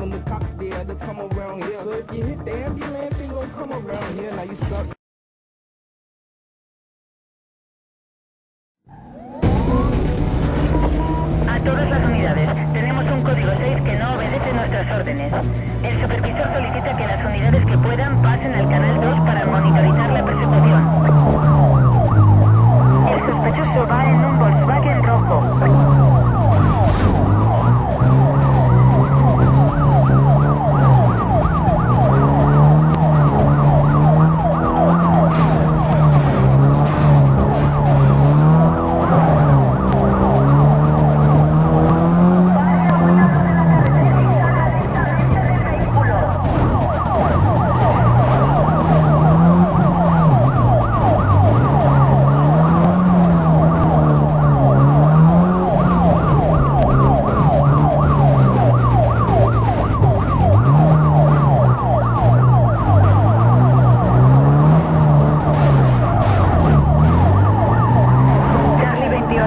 when the cops there to come around here. So if you hit the ambulance, ain't gonna come around here. Now you stuck. A todas las unidades, tenemos un código 6 que no obedece nuestras órdenes. El supervisor solicita que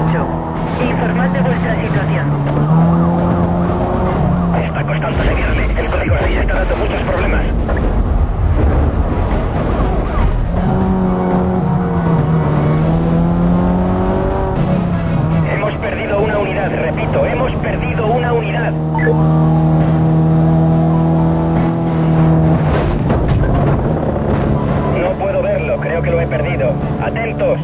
8. Informad de vuestra situación. Está costando seguirle. El código 6 está dando muchos problemas. Hemos perdido una unidad, repito, hemos perdido una unidad. No puedo verlo, creo que lo he perdido. Atentos.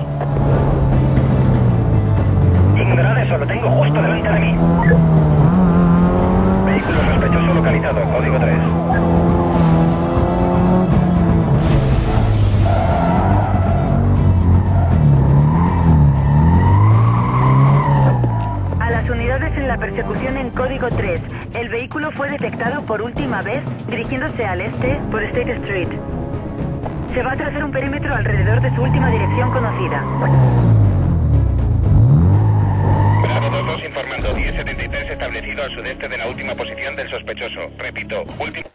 En la persecución en código 3, el vehículo fue detectado por última vez dirigiéndose al este por State Street. Se va a trazar un perímetro alrededor de su última dirección conocida. Bravo 22 informando 1073 establecido al sudeste de la última posición del sospechoso. Repito, última...